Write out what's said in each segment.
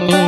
Oh,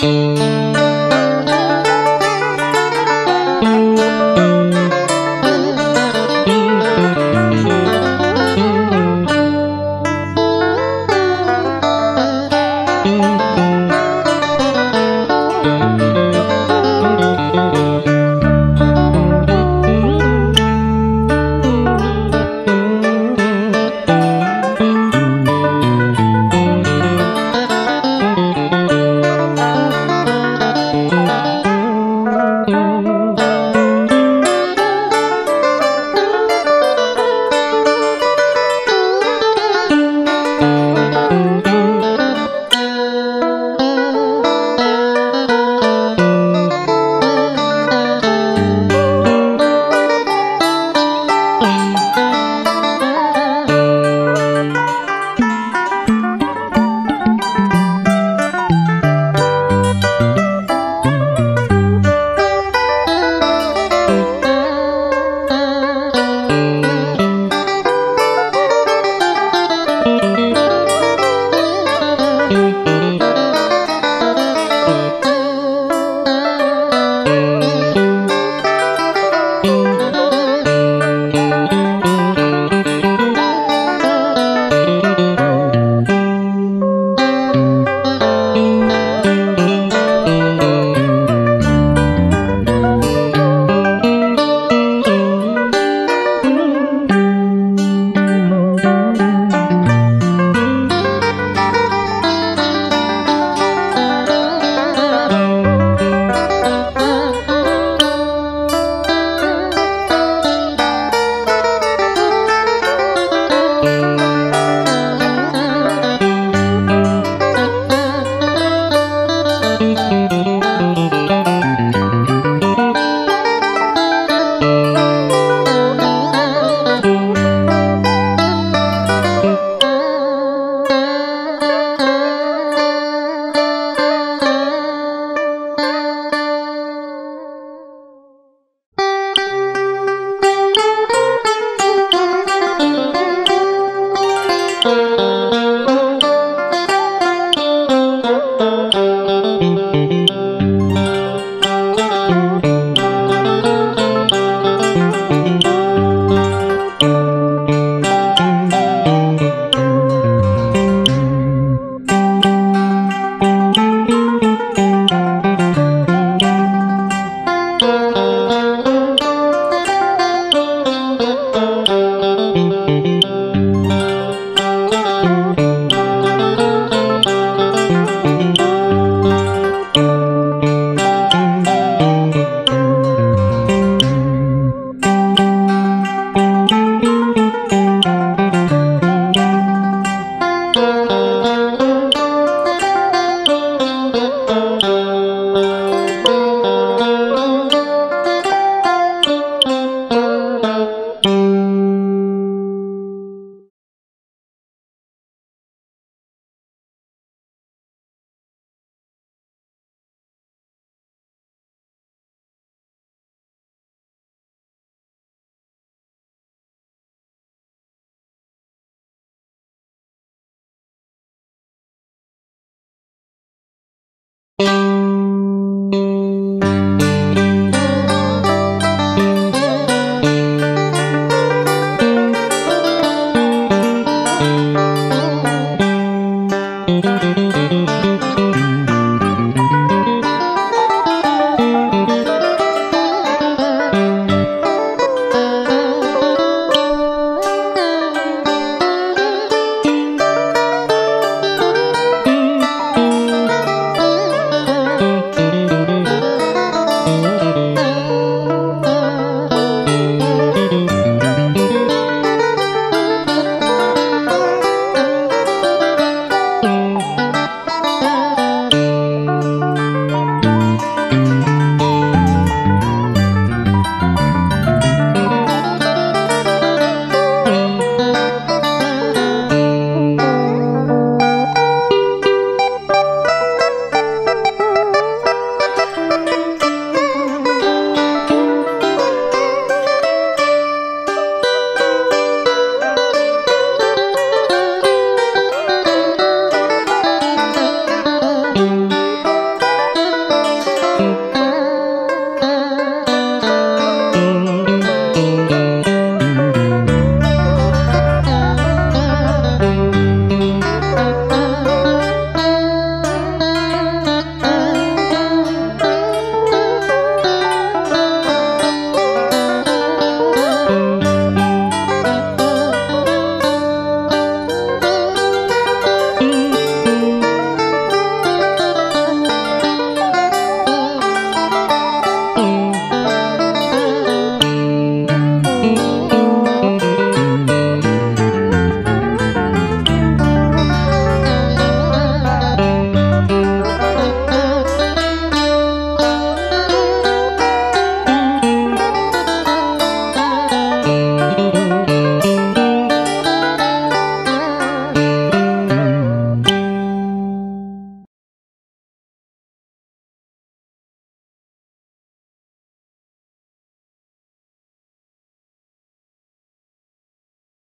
Música